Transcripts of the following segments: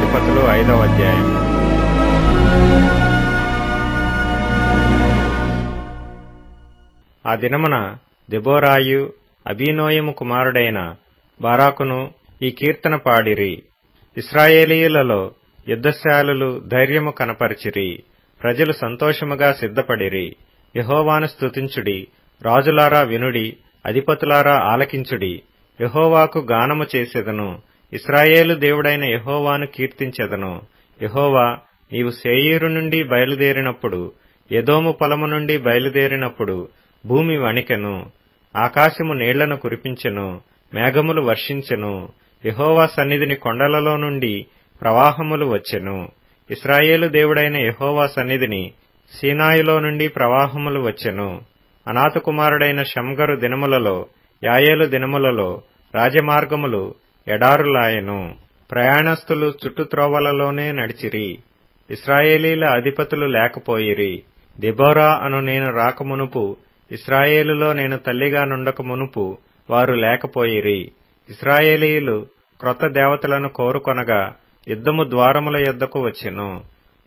గజపతులు ఐదవ అధ్యాయం. ఆ దినమున దెబోరాయు అభినోయము కుమారుడైన బారాకును ఈ కీర్తన పాడిరి. ఇస్రాయేలీయులలో యుద్ధశాలులు ధైర్యము కనపరిచిరి. ప్రజలు సంతోషముగా సిద్ధపడిరి. యహోవాను స్తుతించుడి. రాజులారా వినుడి. అధిపతులారా ఆలకించుడి. యహోవాకు గానము చేసెదను. ఇస్రాయేలు దేవుడైన యహోవాను కీర్తించెదను. యహోవా నీవు సేయీరు నుండి బయలుదేరినప్పుడు ఎదోము పొలము నుండి బయలుదేరినప్పుడు భూమి వణికెను. ఆకాశము నీళ్ళను కురిపించెను మేఘములు వర్షించెను. యహోవా సన్నిధిని కొండలలో నుండి ప్రవాహములు వచ్చెను. ఇస్రాయేలు దేవుడైన యహోవా సన్నిధిని సీనాయిలో నుండి ప్రవాహములు వచ్చెను. అనాథకుమారుడైన శంగరు షంగరు దినములలో యాయేలు దినములలో రాజమార్గములు ఎడారులాయెను. ప్రయాణస్థులు చుట్టుత్రోవలలోనే నడిచిరి. ఇస్రాయేలీల అధిపతులు లేకపోయిరి. దిబోరా అను నేను రాకమునుపు ఇస్రాయేలులో నేను తల్లిగా నుండక మునుపు వారు లేకపోయిరి. ఇస్రాయేలీయులు క్రొత్త దేవతలను కోరుకొనగా యుద్ధము ద్వారముల యొద్దకు వచ్చెను.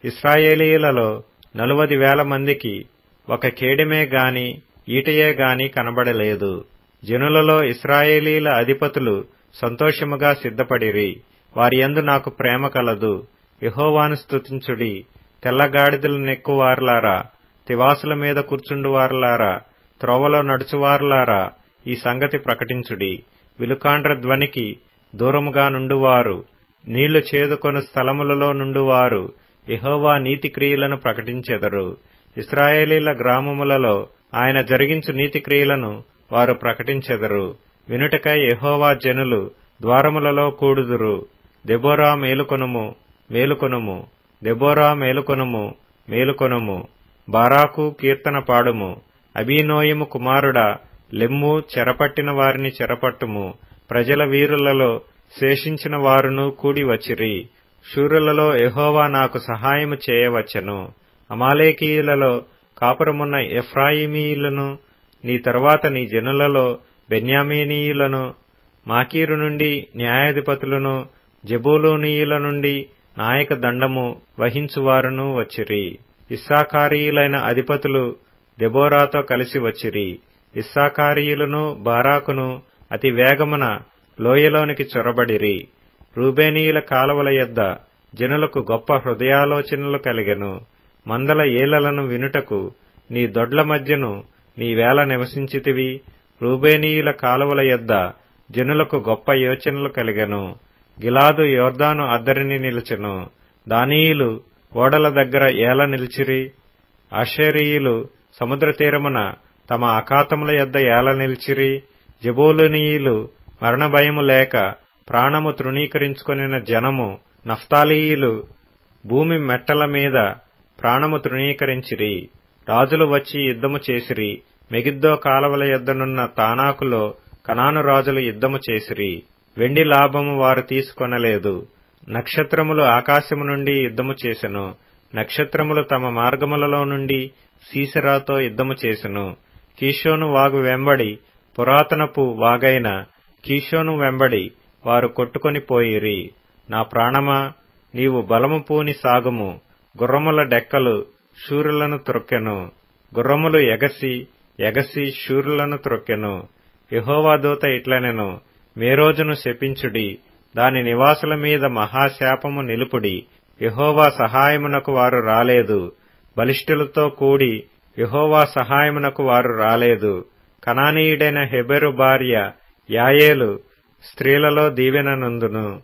ఇస్రాయేలీయులలో నలువది వేల మందికి ఒక కేడిమే గాని ఈటయే గాని కనబడలేదు. జనులలో ఇస్రాయేలీల అధిపతులు సంతోషముగా సిద్ధపడిరి. వారి యందు నాకు ప్రేమ కలదు. యహోవాను స్తుతించుడి. తెల్లగాడిదలు నెక్కువారులారా. తివాసుల మీద కూర్చుండువారులారా. త్రోవలో నడుచువారులారా. ఈ సంగతి ప్రకటించుడి. విలుకాండ్ర ధ్వనికి దూరముగా నుండువారు. నీళ్ళు చేదుకొను స్థలములలో నుండువారు. యహోవా నీతి క్రియలను ప్రకటించెదరు. ఇస్రాయేలీల గ్రామములలో ఆయన జరిగించు నీతి క్రియలను వారు ప్రకటించెదరు. వినుటకై యహోవా జనులు ద్వారములలో కూడుదురు. దెబోరా మేలుకొనుము మేలుకొనుము దెబోరా మేలుకొనుము మేలుకొనుము. బారాకు కీర్తన పాడుము. అభినోయము కుమారుడా లెమ్ము చెరపట్టిన వారిని చెరపట్టుము. ప్రజల వీరులలో శేషించిన వారును కూడి వచ్చిరి. శూరులలో ఎహోవా నాకు సహాయము చేయవచ్చను. అమాలేకీయులలో కాపురమున్న ఎఫ్రాయిమీయులను నీ తరువాత నీ జనులలో బెన్యామీనీయులను మాకీరు నుండి న్యాయాధిపతులను జబూలూనీయుల నుండి నాయక దండము వహించువారును వచ్చిరి. ఇస్సాకారీయులైన అధిపతులు దెబోరాతో కలిసి వచ్చిరి. ఇస్సాకారీయులను బారాకును అతి వేగమున లోయలోనికి చొరబడిరి. రూబేనీయుల కాలవల యొద్ద జనులకు గొప్ప హృదయాలోచనలు కలిగెను. మందల ఏలలను వినుటకు నీ దొడ్ల మధ్యను నీ వేళ నివసించితివి. రూబేనీయుల కాలువల యొద్ద జనులకు గొప్ప యోచనలు కలిగెను. గిలాదు యోర్దాను అద్దరిని నిలిచెను. దానీయులు ఓడల దగ్గర ఏల నిలిచిరి. ఆషేరీయులు సముద్ర తీరమున తమ అఖాతముల యొద్ద ఏల నిలిచిరి. జబోలునీయులు మరణ భయము లేక ప్రాణము తృణీకరించుకొనిన జనము నఫ్తాలీయులు భూమి మెట్టల మీద ప్రాణము తృణీకరించిరి. రాజులు వచ్చి యుద్ధము చేసిరి. మెగిద్దో కాలవల యొద్దనున్న తానాకులో కనాను రాజులు యుద్ధము చేసిరి. వెండి లాభము వారు తీసుకొనలేదు. నక్షత్రములు ఆకాశము నుండి యుద్ధము చేసెను. నక్షత్రములు తమ మార్గములలో నుండి సీసరాతో యుద్ధము చేసెను. కీషోను వాగు వెంబడి పురాతనపు వాగైన కీషోను వెంబడి వారు కొట్టుకొని పోయిరి. నా ప్రాణమా నీవు బలము పూని సాగుము. గుర్రముల డెక్కలు శూరులను త్రొక్కెను. గుర్రములు ఎగసి ఎగసి శూరులను త్రొక్కెను. యహోవాదూత ఇట్లనెను మేరోజును శపించుడి దాని నివాసుల మీద మహాశాపము నిలుపుడి. యహోవా సహాయమునకు వారు రాలేదు. బలిష్ఠులతో కూడి యహోవా సహాయమునకు వారు రాలేదు. కనానీయుడైన హెబెరు భార్య యాయేలు స్త్రీలలో దీవెననుందును.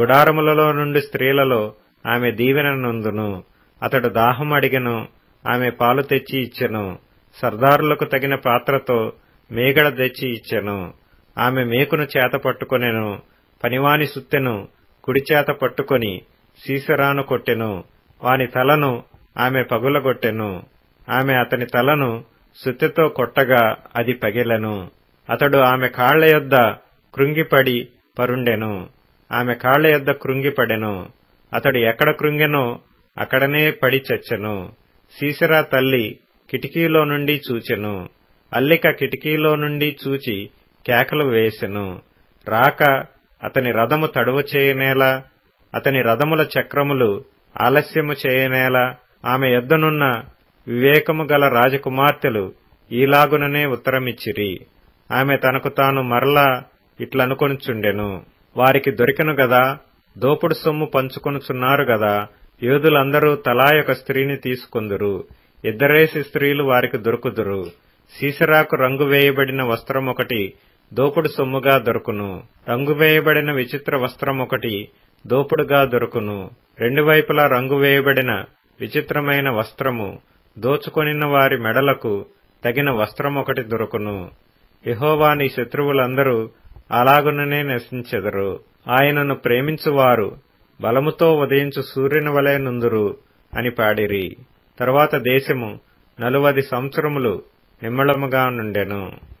గుడారములలో నుండి స్త్రీలలో ఆమె దీవెననుందును. అతడు దాహం అడిగను ఆమె పాలు తెచ్చి ఇచ్చెను. సర్దారులకు తగిన పాత్రతో మేగడ తెచ్చి ఇచ్చెను. ఆమె మేకును చేత పట్టుకొనెను. పనివాని సుత్తెను కుడి చేత పట్టుకొని సీసరాను కొట్టెను. వాని తలను ఆమె పగులగొట్టెను. ఆమె అతని తలను సుత్తెతో కొట్టగా అది పగిలెను. అతడు ఆమె కాళ్ళ యొద్ద కృంగిపడి పరుండెను. ఆమె కాళ్ళ యొద్ద కృంగిపడెను. అతడు ఎక్కడ కృంగెనో అక్కడనే పడి చచ్చెను. సీసరా తల్లి కిటికీలో నుండి చూచెను. అల్లిక కిటికీలో నుండి చూచి కేకలు వేసెను. రాక అతని రథము తడువ చేయనేలా అతని రథముల చక్రములు ఆలస్యము చేయనేలా ఆమె యొద్దనున్న వివేకము గల రాజకుమార్తెలు ఈలాగుననే ఉత్తరమిచ్చిరి. ఆమె తనకు తాను మరలా ఇట్లనుకొనుచుండెను. వారికి దొరికను గదా దోపుడు సొమ్ము పంచుకొనుచున్నారు గదా యోధులందరూ తలా యొక్క స్త్రీని తీసుకొందురు. ఇద్దరేసి స్త్రీలు వారికి దొరుకుదురు. సీసరాకు రంగు వేయబడిన వస్త్రం ఒకటి దోపుడు సొమ్ముగా దొరుకును. రంగు వేయబడిన విచిత్ర వస్త్రం ఒకటి దోపుడుగా దొరుకును. రెండు వైపులా రంగు వేయబడిన విచిత్రమైన వస్త్రము దోచుకొనిన వారి మెడలకు తగిన వస్త్రం ఒకటి దొరుకును. యహోవా శత్రువులందరూ అలాగుననే నశించెదరు. ఆయనను ప్రేమించువారు బలముతో ఉదయించు సూర్యుని వలె నుందురు అని పాడిరి. తరువాత దేశము నలువది సంవత్సరములు నిమ్మళముగా నుండెను.